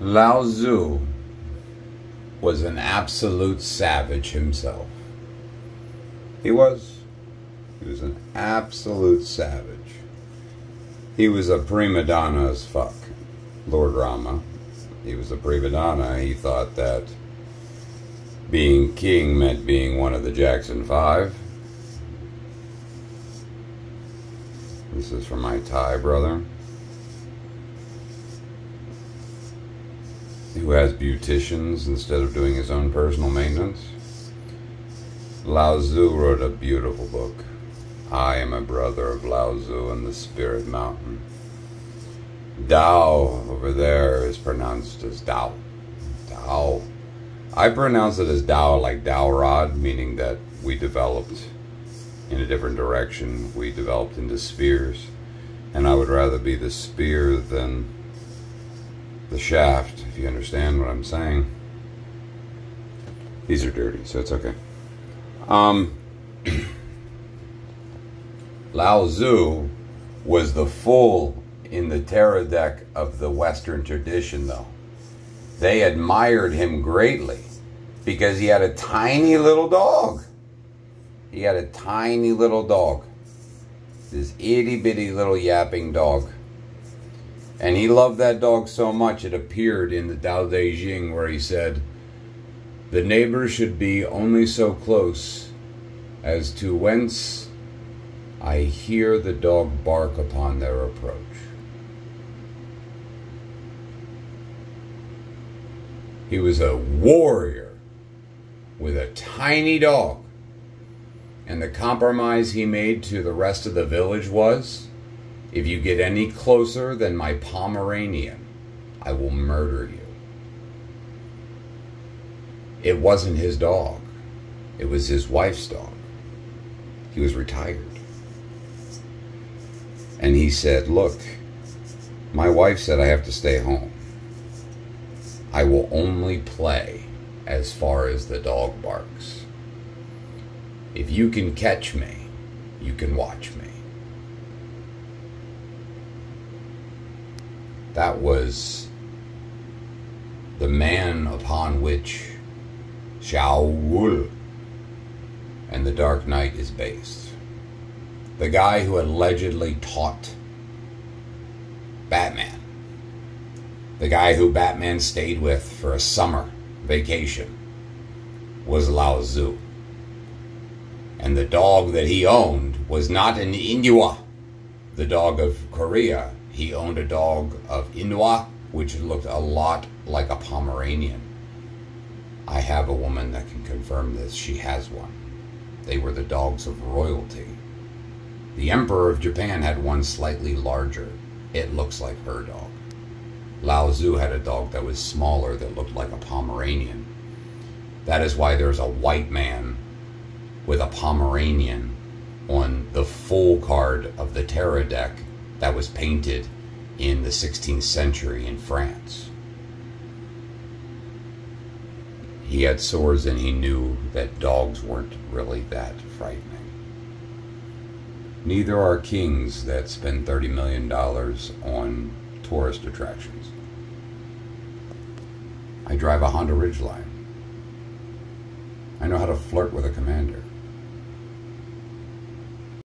Lao Tzu was an absolute savage himself. He was. He was an absolute savage. He was a prima donna as fuck. Lord Rama. He was a prima donna. He thought that being king meant being one of the Jackson Five. This is from my Thai brother. Who has beauticians instead of doing his own personal maintenance. Lao Tzu wrote a beautiful book. I am a brother of Lao Tzu and the Spirit Mountain. Dao over there is pronounced as Dao. Dao. I pronounce it as Dao, like Dao Rod, meaning that we developed in a different direction. We developed into spears. And I would rather be the spear than the shaft, if you understand what I'm saying. These are dirty, so it's okay. Um, Lao Tzu was the fool in the tarot deck of the Western tradition, though. They admired him greatly because he had a tiny little dog. He had a tiny little dog. This itty bitty little yapping dog. And he loved that dog so much it appeared in the Tao Te Ching where he said, The neighbors should be only so close as to whence I hear the dog bark upon their approach. He was a warrior with a tiny dog. And the compromise he made to the rest of the village was if you get any closer than my Pomeranian, I will murder you. It wasn't his dog, it was his wife's dog. He was retired. And he said, Look, my wife said I have to stay home. I will only play as far as the dog barks. If you can catch me, you can watch me. That was the man upon which Shaul and the Dark Knight is based. The guy who allegedly taught Batman. The guy who Batman stayed with for a summer vacation was Lao Tzu. And the dog that he owned was not an Inua, the dog of Korea. He owned a dog of Inua, which looked a lot like a Pomeranian. I have a woman that can confirm this. She has one. They were the dogs of royalty. The Emperor of Japan had one slightly larger. It looks like her dog. Lao Tzu had a dog that was smaller that looked like a Pomeranian. That is why there's a white man with a Pomeranian on the full card of the tarot deck that was painted in the 16th century in France. He had sores and he knew that dogs weren't really that frightening. Neither are kings that spend $30 million on tourist attractions. I drive a Honda Ridgeline. I know how to flirt with a commander.